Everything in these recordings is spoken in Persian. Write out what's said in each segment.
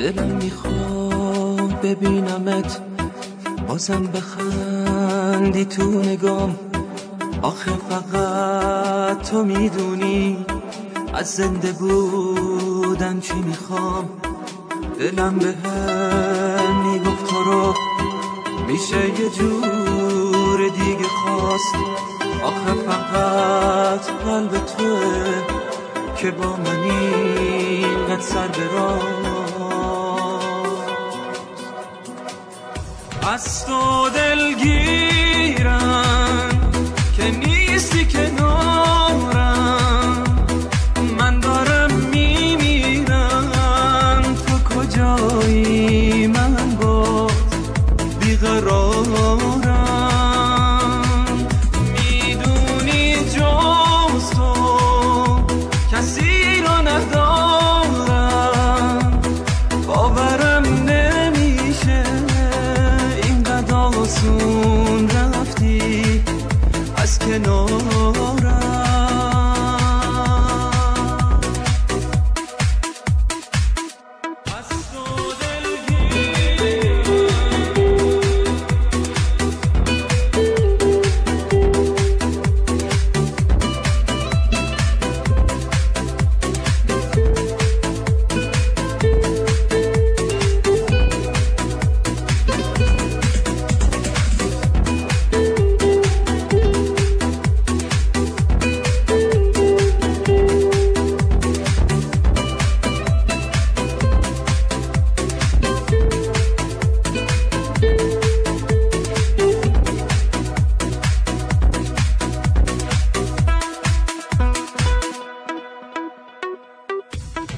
دلم می‌خواد ببینمت. بازم بخندی تو نگام. آخه فقط تو می‌دونی از زنده بودن چی می‌خوام. دلم به هم می‌گفت تو رو. میشه یه جور دیگه خواست. آخه فقط قلب توه که با من اینقدر سر برام. از تو دلگیرم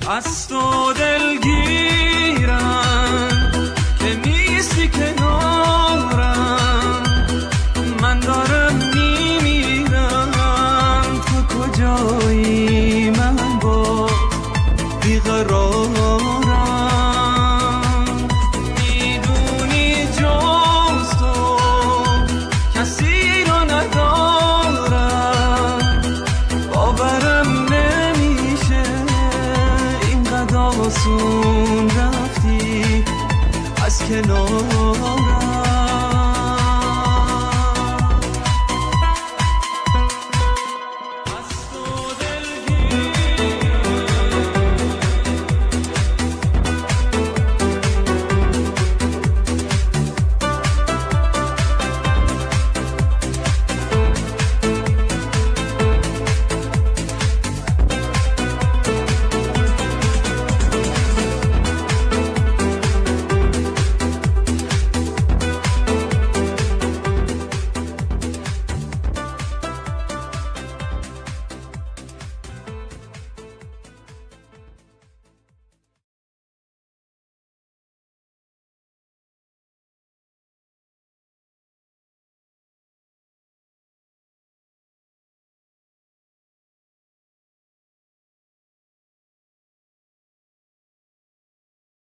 از تو دلگیر آسون رفتی از کنارم.